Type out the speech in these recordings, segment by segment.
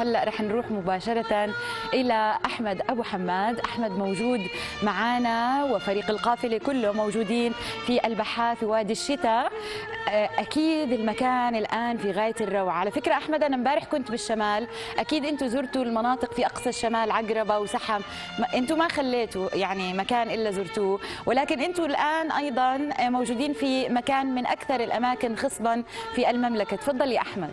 هلأ رح نروح مباشرة إلى أحمد أبو حماد، أحمد موجود معنا وفريق القافلة كله موجودين في البحاث في وادي الشتاء، أكيد المكان الآن في غاية الروعة، على فكرة أحمد أنا امبارح كنت بالشمال، أكيد أنتم زرتوا المناطق في أقصى الشمال عقربة وسحم، أنتم ما خليتوا يعني مكان إلا زرتوه، ولكن أنتم الآن أيضا موجودين في مكان من أكثر الأماكن خصبا في المملكة، تفضل يا أحمد.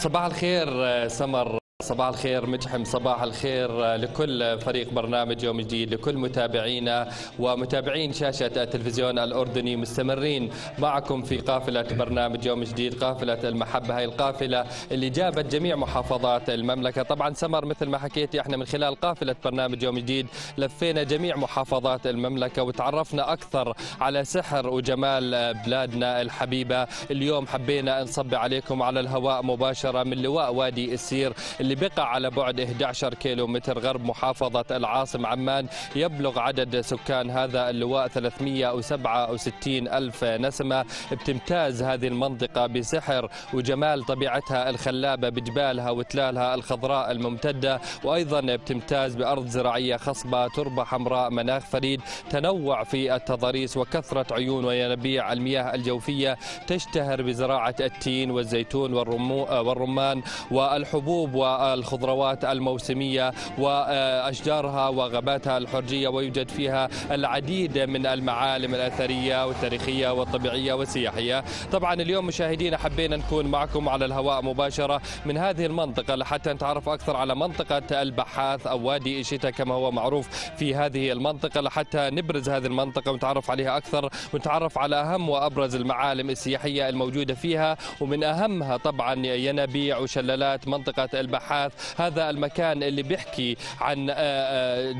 صباح الخير سمر. صباح الخير مجحم صباح الخير لكل فريق برنامج يوم جديد لكل متابعينا ومتابعين شاشة التلفزيون الأردني مستمرين معكم في قافلة برنامج يوم جديد قافلة المحبة هاي القافلة اللي جابت جميع محافظات المملكة. طبعا سمر مثل ما حكيتي إحنا من خلال قافلة برنامج يوم جديد لفينا جميع محافظات المملكة وتعرفنا أكثر على سحر وجمال بلادنا الحبيبة. اليوم حبينا نصب عليكم على الهواء مباشرة من لواء وادي السير اللي بقع على بعد 11 كيلو متر غرب محافظة العاصم عمان يبلغ عدد سكان هذا اللواء 367 ألف نسمة بتمتاز هذه المنطقة بسحر وجمال طبيعتها الخلابة بجبالها وتلالها الخضراء الممتدة وأيضا بتمتاز بأرض زراعية خصبة تربة حمراء مناخ فريد تنوع في التضاريس وكثرة عيون وينابيع المياه الجوفية تشتهر بزراعة التين والزيتون والرمان والحبوب والخضروات الموسمية وأشجارها وغاباتها الحرجية ويوجد فيها العديد من المعالم الأثرية والتاريخية والطبيعية والسياحية. طبعا اليوم مشاهدينا حبينا نكون معكم على الهواء مباشرة من هذه المنطقة لحتى نتعرف أكثر على منطقة البحاث أو وادي إشيتا كما هو معروف في هذه المنطقة لحتى نبرز هذه المنطقة ونتعرف عليها أكثر ونتعرف على أهم وأبرز المعالم السياحية الموجودة فيها ومن أهمها طبعا ينابيع وشلالات منطقة البحاث هذا المكان اللي بيحكي عن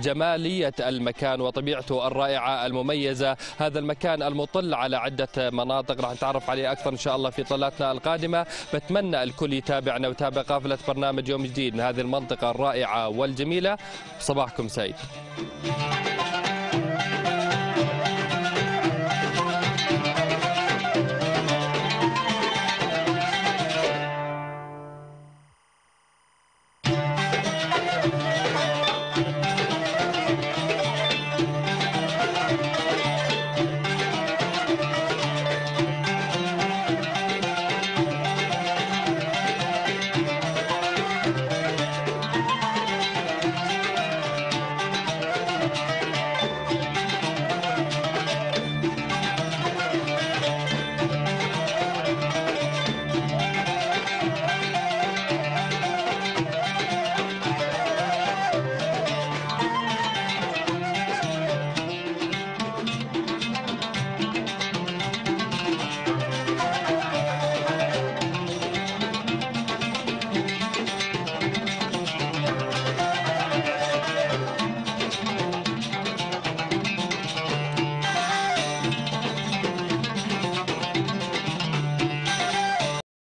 جمالية المكان وطبيعته الرائعة المميزة. هذا المكان المطل على عدة مناطق. راح نتعرف عليه أكثر إن شاء الله في طلاتنا القادمة. بتمنى الكل يتابعنا ويتابع قافلة برنامج يوم جديد من هذه المنطقة الرائعة والجميلة. صباحكم سعيد.